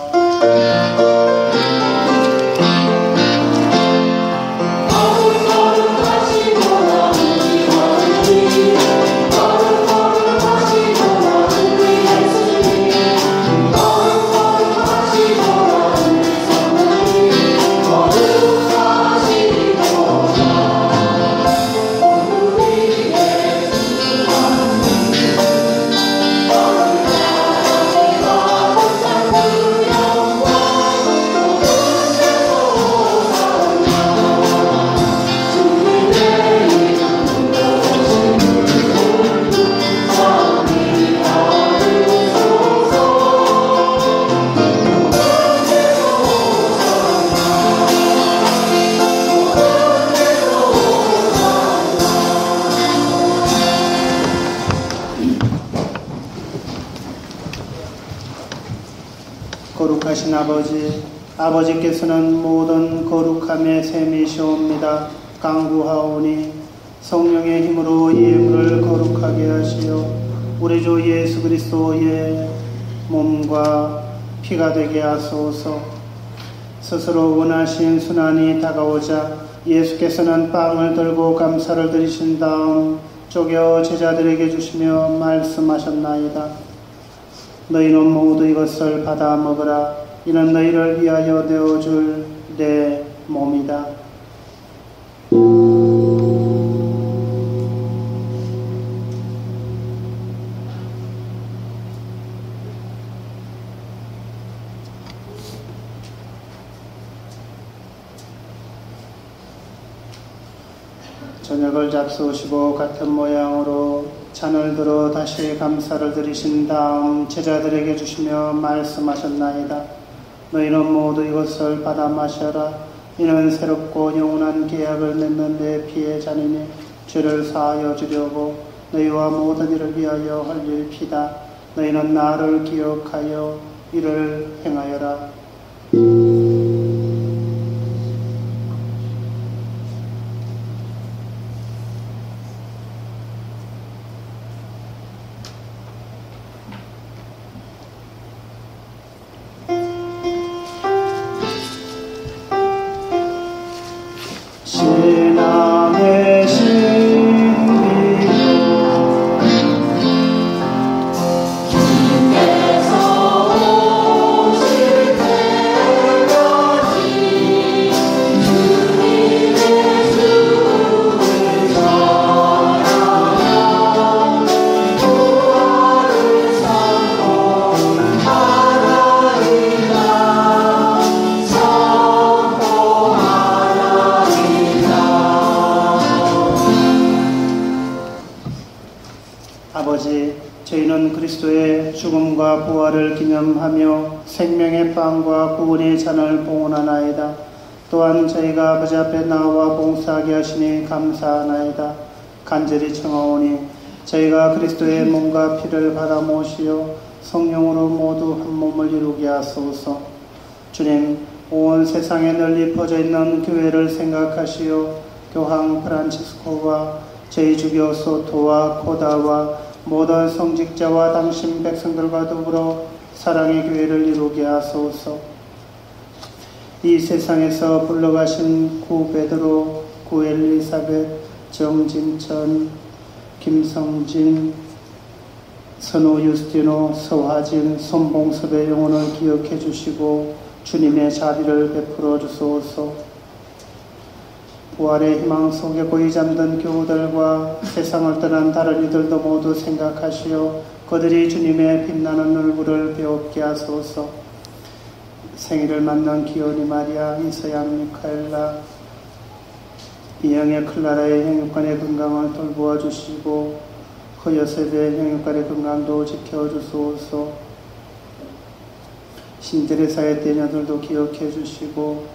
아버지께서는 모든 거룩함의 셈이시옵니다. 강구하오니 성령의 힘으로 이 예물을 거룩하게 하시어 우리 주 예수 그리스도의 몸과 피가 되게 하소서. 스스로 원하신 순환이 다가오자 예수께서는 빵을 들고 감사를 드리신 다음 쪼개 제자들에게 주시며 말씀하셨나이다. 너희는 모두 이것을 받아 먹으라. 이는 너희를 위하여 내어줄 내 몸이다. 저녁을 잡수시고 같은 모양으로 잔을 들어 다시 감사를 드리신 다음 제자들에게 주시며 말씀하셨나이다. 너희는 모두 이것을 받아 마셔라. 이는 새롭고 영원한 계약을 맺는 내 잔이니 죄를 사하여 주려고 너희와 모든 일을 위하여 흘릴 피다. 너희는 나를 기억하여 이를 행하여라. 그리스도의 몸과 피를 받아 모시어 성령으로 모두 한 몸을 이루게 하소서. 주님, 온 세상에 널리 퍼져 있는 교회를 생각하시어 교황 프란치스코와 저희 주교 소토와 코다와 모든 성직자와 당신 백성들과 더불어 사랑의 교회를 이루게 하소서. 이 세상에서 불러가신 구 베드로, 구 엘리사벳, 정진천, 김성진, 선우 유스티노, 서화진, 손봉섭의 영혼을 기억해 주시고 주님의 자비를 베풀어 주소서. 부활의 희망 속에 고이 잠든 교우들과 세상을 떠난 다른 이들도 모두 생각하시어 그들이 주님의 빛나는 얼굴을 배웁게 하소서. 생일을 맞는 기온이 마리아, 이서양 미카엘라, 이영의 클라라의 행육관의 건강을 돌보아 주시고 허여셉의 행육관의 건강도 지켜주소서. 신데레사의 대녀들도 기억해 주시고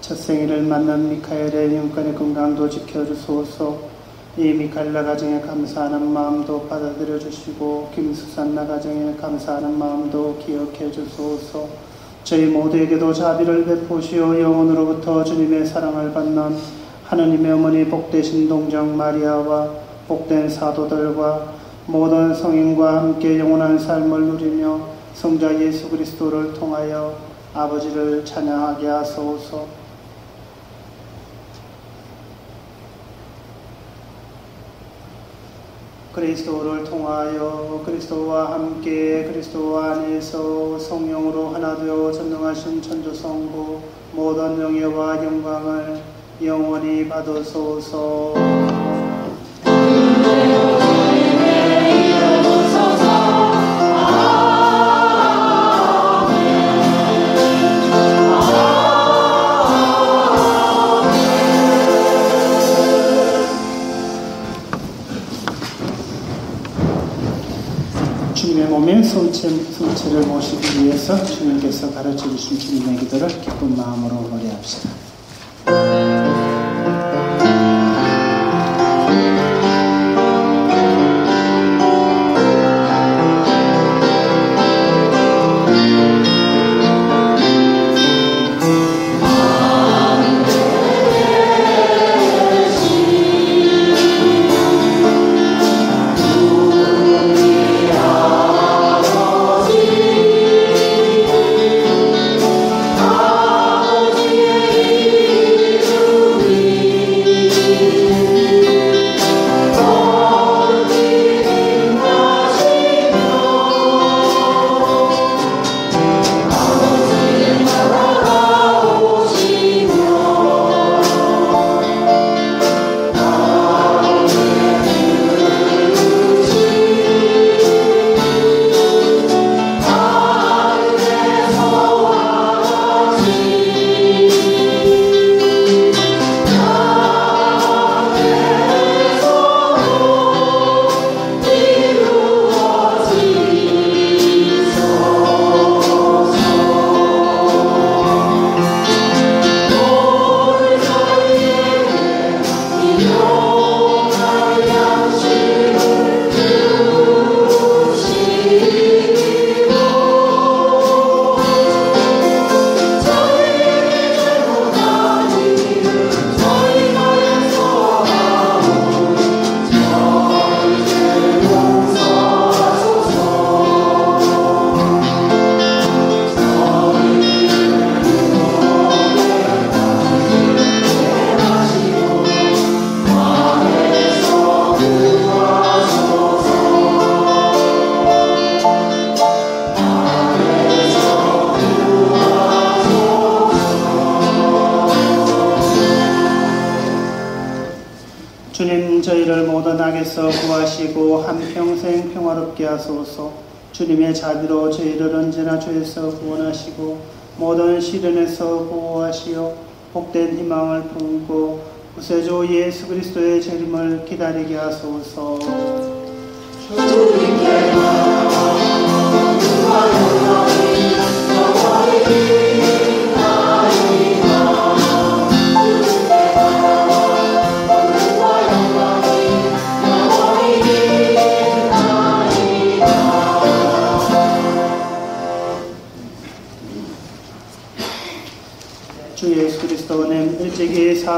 첫 생일을 만난 미카엘의 영권의 건강도 지켜주소서 이 미칼라 가정에 감사하는 마음도 받아들여 주시고 김수산나 가정에 감사하는 마음도 기억해 주소서 저희 모두에게도 자비를 베푸시어 영혼으로부터 주님의 사랑을 받는 하느님의 어머니 복되신 동정 마리아와 복된 사도들과 모든 성인과 함께 영원한 삶을 누리며 성자 예수 그리스도를 통하여 아버지를 찬양하게 하소서. 그리스도를 통하여 그리스도와 함께 그리스도 안에서 성령으로 하나 되어 전능하신 천주성부 모든 명예와 영광을 영원히 받으소서. 성체, 성체를 모시기 위해서 주님께서 가르쳐 주신 주님의 기도를 기쁜 마음으로 노래합시다. 주님의 자비로 저희를 언제나 죄에서 구원하시고 모든 시련에서 보호하시어 복된 희망을 품고 구세주 예수 그리스도의 재림을 기다리게 하소서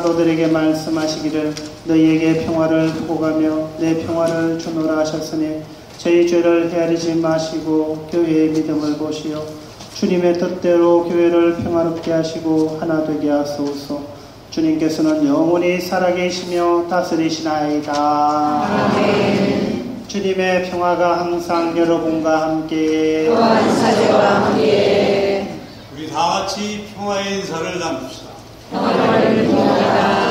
사도들에게 말씀하시기를 너희에게 평화를 두고 가며 내 평화를 주노라 하셨으니 저희 죄를 헤아리지 마시고 교회의 믿음을 보시어 주님의 뜻대로 교회를 평화롭게 하시고 하나 되게 하소서. 주님께서는 영원히 살아계시며 다스리시나이다. 주님의 평화가 항상 여러분과 함께. 또한 사제와 함께. 우리 다 같이 평화의 인사를 나눕시다. 평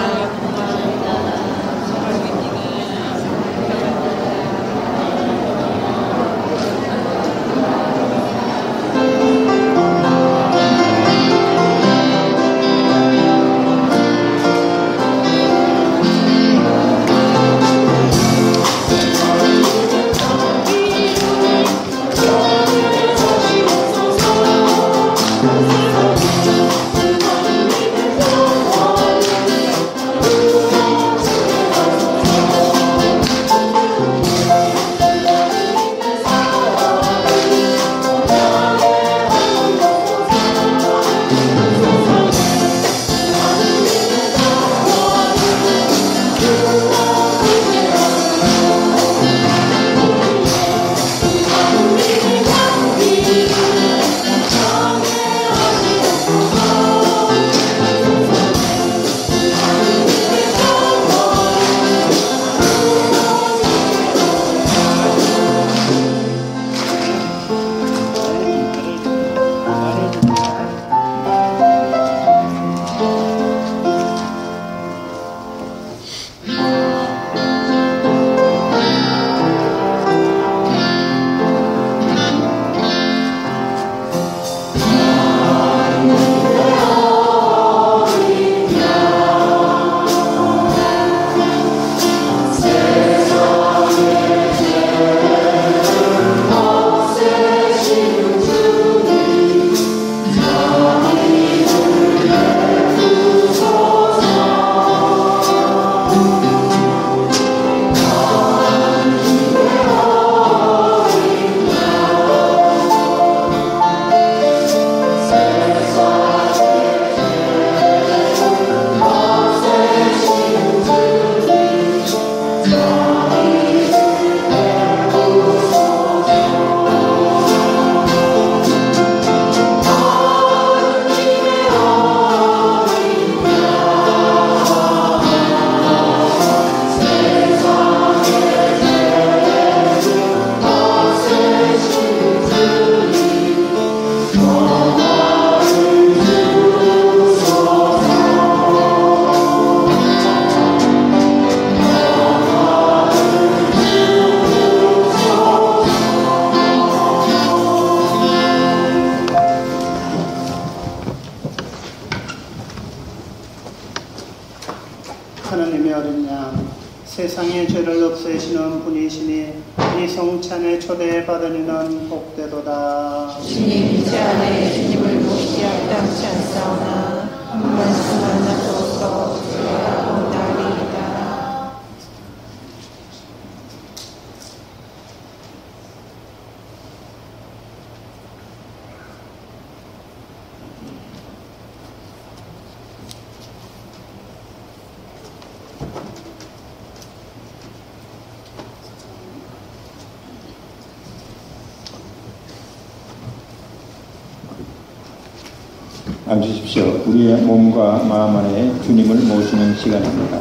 우리의 몸과 마음 안에 주님을 모시는 시간입니다.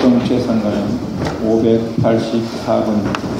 성체 상가는 584번.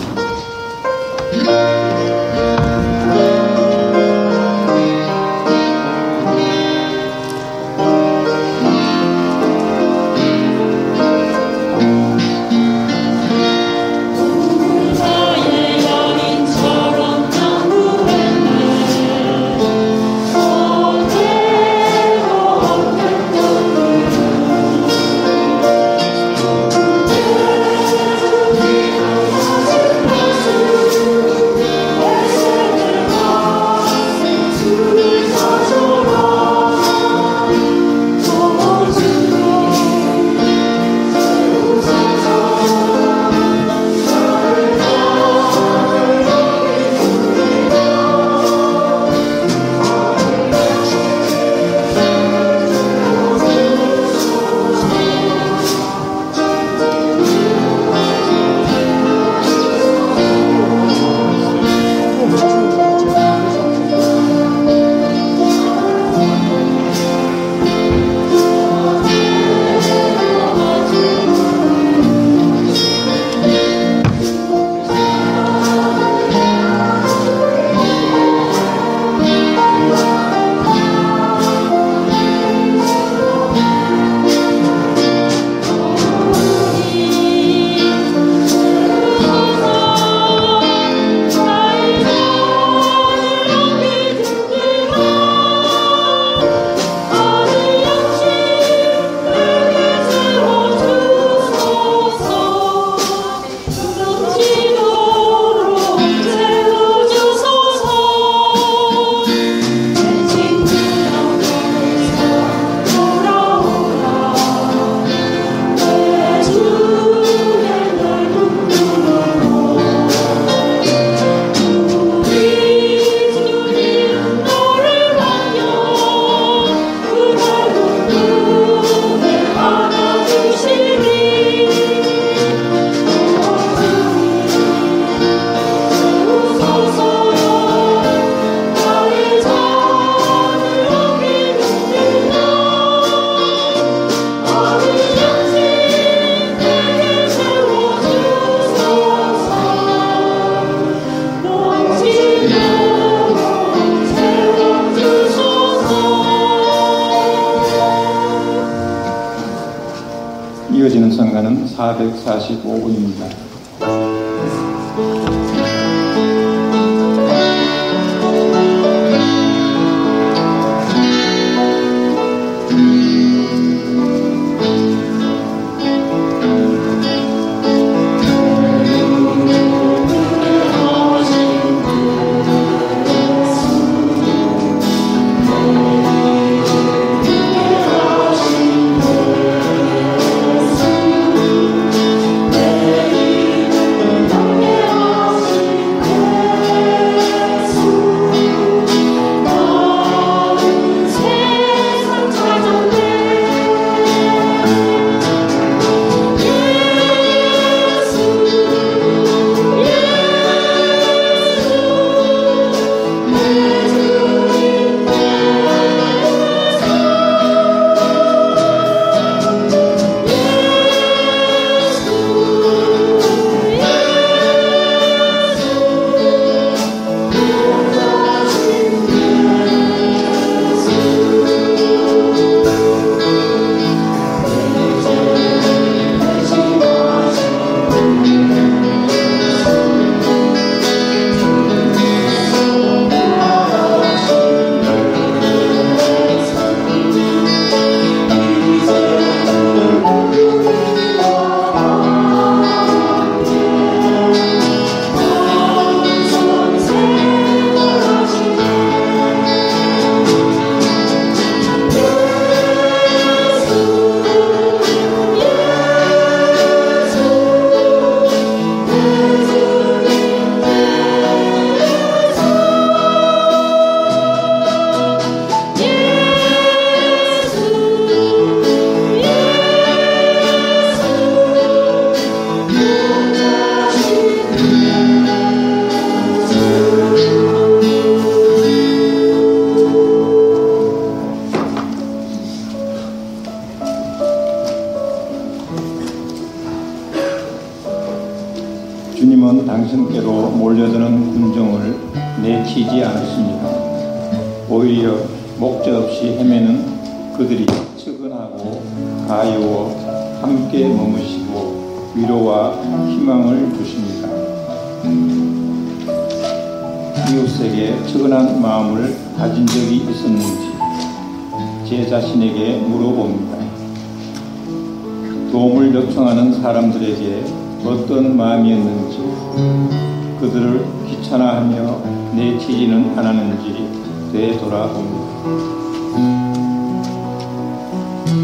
그들을 귀찮아하며 내치지는 않았는지 되돌아봅니다.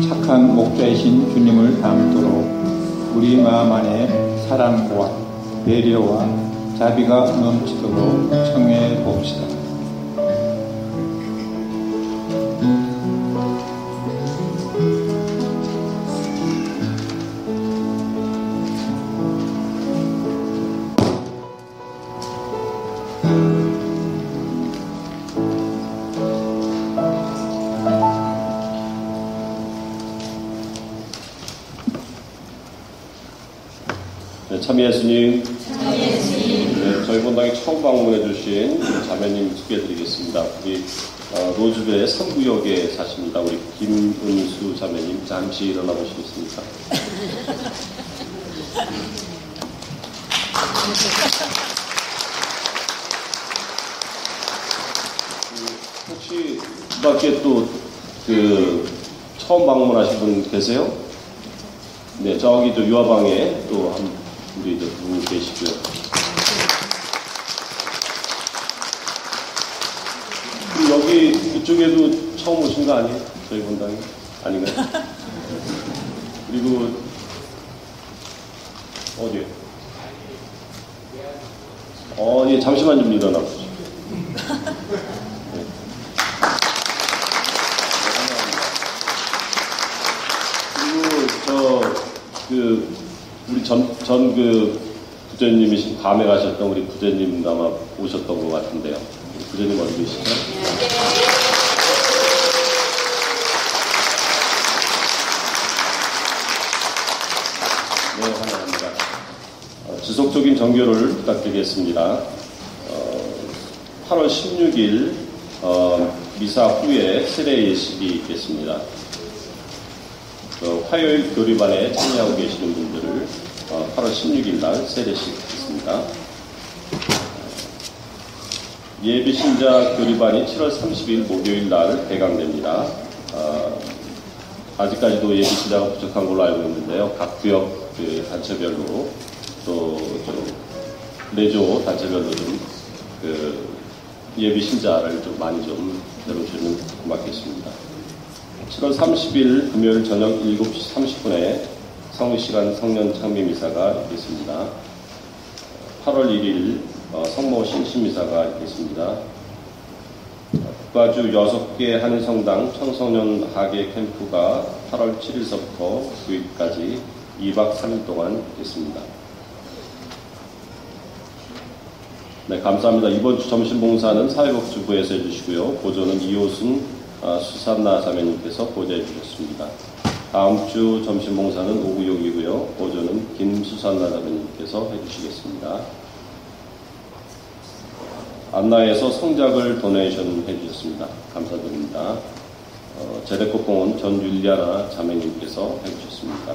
착한 목자이신 주님을 닮도록 우리 마음 안에 사랑과 배려와 자비가 넘치도록 청해 봅시다. 구역에 사십니다. 우리 김은수 자매님 잠시 일어나 보시겠습니까? 그, 혹시 이 밖에 또그 처음 방문하신 분 계세요? 네, 저기 저 유아방에 또 한 우리 저분 계시고요. 여기 이쪽에도 처음 오신 거 아니에요? 저희 본당에 아닌가요? 그리고 어디요? 어, 예, 잠시만 좀 일어나 보시죠. 네. 그리고 저그 우리 전 전 그 부처님이신 밤에 가셨던 우리 부처님 아마 오셨던 것 같은데요. 부처님 어디 계시죠? 네, 환영합니다. 어, 지속적인 정교를 부탁드리겠습니다. 어, 8월 16일 어, 미사 후에 세례 예식이 있겠습니다. 어, 화요일 교리반에 참여하고 계시는 분들을 어, 8월 16일 날 세례식 있습니다. 예비 신자 교리반이 7월 30일 목요일 날 개강됩니다. 어, 아직까지도 예비 신자가 부족한 걸로 알고 있는데요. 각 구역 그 단체별로 또 내조 단체별로 좀그 예비 신자를 좀 많이 좀 들어주면 고맙겠습니다. 7월 30일 금요일 저녁 7시 30분에 성시간 성년 창미 미사가 있겠습니다. 8월 1일 어, 성모 신 신미사가 있겠습니다. 국가주 6개 한성당 청소년 하계 캠프가 8월 7일서부터 9일까지 2박 3일 동안 있겠습니다. 네, 감사합니다. 이번 주 점심 봉사는 사회복지부에서 해주시고요. 보조는 이호순 아, 수산나 자매님께서 보조해 주셨습니다. 다음 주 점심 봉사는 오구용이고요. 보조는 김수산나 자매님께서 해주시겠습니다. 안나에서 성작을 도네이션 해주셨습니다. 감사드립니다. 어, 제대꽃공원 전율리아나 자매님께서 해주셨습니다.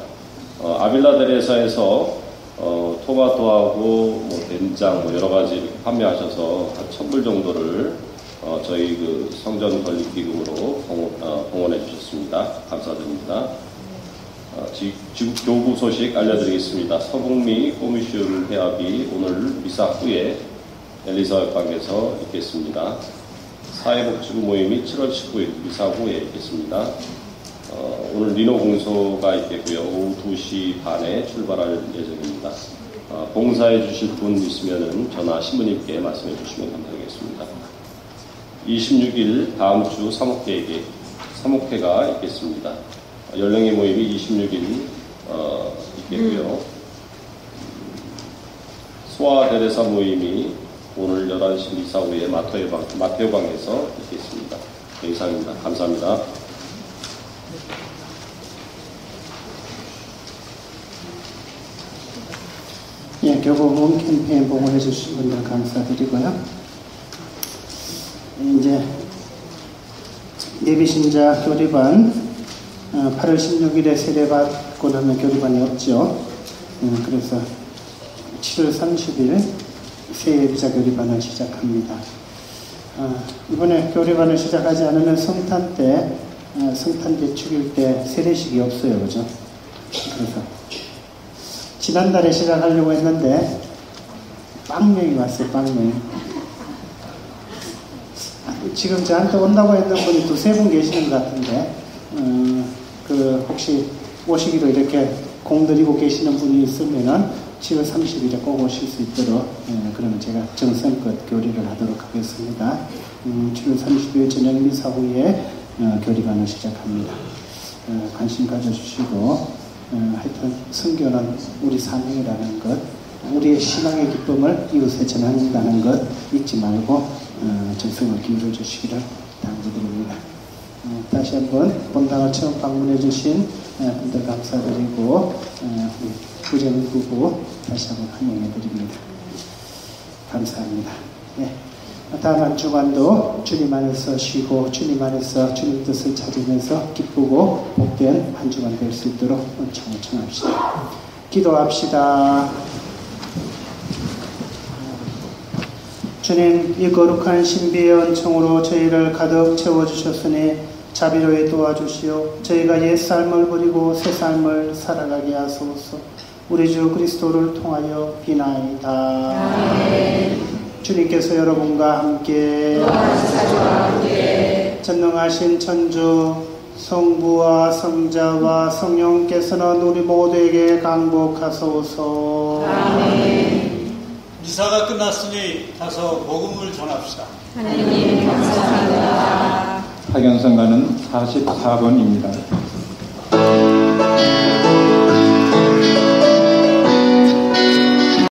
어, 아빌라데레사에서 어, 토마토하고 뭐 된장 뭐 여러 가지 판매하셔서 한 천불 정도를 어, 저희 그 성전 건립 기금으로 봉, 어, 봉헌해 주셨습니다. 감사드립니다. 어, 지, 지국 교구 소식 알려드리겠습니다. 서북미 꼬미슈 회합이 오늘 미사 후에 엘리사 방에서 있겠습니다. 사회복지부 모임이 7월 19일 미사 후에 있겠습니다. 어, 오늘 리노 공소가 있겠고요. 오후 2시 반에 출발할 예정입니다. 어, 봉사해 주실 분 있으면 전화 신부님께 말씀해 주시면 감사하겠습니다. 26일 다음 주 사목회에게 사목회가 있겠습니다. 어, 연령의 모임이 26일 어, 있겠고요. 소아 대대사 모임이 오늘 11시 미사 후에 마테오방, 마테오방에서 있겠습니다. 네, 이상입니다. 감사합니다. 예, 교보문 캠페인 봉헌해 주신 분들 감사드리고요. 이제 예비신자 교리반 어, 8월 16일에 세례받고 나면 교리반이 없죠. 음, 그래서 7월 30일 새 예비자 교리반을 시작합니다. 어, 이번에 교리반을 시작하지 않으면 성탄 때, 어, 성탄 때 축일 때 세례식이 없어요. 그죠? 그래서 지난달에 시작하려고 했는데 빵명이 왔어요. 빵명이. 지금 저한테 온다고 했는 분이 두세 분 계시는 것 같은데 어, 그 혹시 오시기로 이렇게 공들이고 계시는 분이 있으면은 7월 30일에 꼭 오실 수 있도록 예, 그러면 제가 정성껏 교리를 하도록 하겠습니다. 음, 7월 30일 저녁 미사 후에 어, 교리반을 시작합니다. 어, 관심 가져주시고 어, 하여튼 성교는 우리 사명이라는 것, 우리의 신앙의 기쁨을 이웃에 전한다는 것 잊지 말고 어, 정성을 기울여 주시기를 당부드립니다. 어, 다시 한번 본당을 처음 방문해 주신 어, 분들 감사드리고 어, 우리 부정 부부 다시 한번 환영해 드립니다. 감사합니다. 네. 다음 한 주간도 주님 안에서 쉬고 주님 안에서 주님 뜻을 찾으면서 기쁘고 복된 한 주간 될 수 있도록 청을 청합시다. 기도합시다. 주님, 이 거룩한 신비의 은총으로 저희를 가득 채워주셨으니 자비로에 도와주시오. 저희가 옛 삶을 버리고 새 삶을 살아가게 하소서. 우리 주 그리스도를 통하여 비나이다. 주님께서 여러분과 함께 전능하신 천주 성부와 성자와 성령께서는 우리 모두에게 강복하소서. 미사가 끝났으니 가서 복음을 전합시다. 하나님 감사합니다. 파견성가는 44번입니다.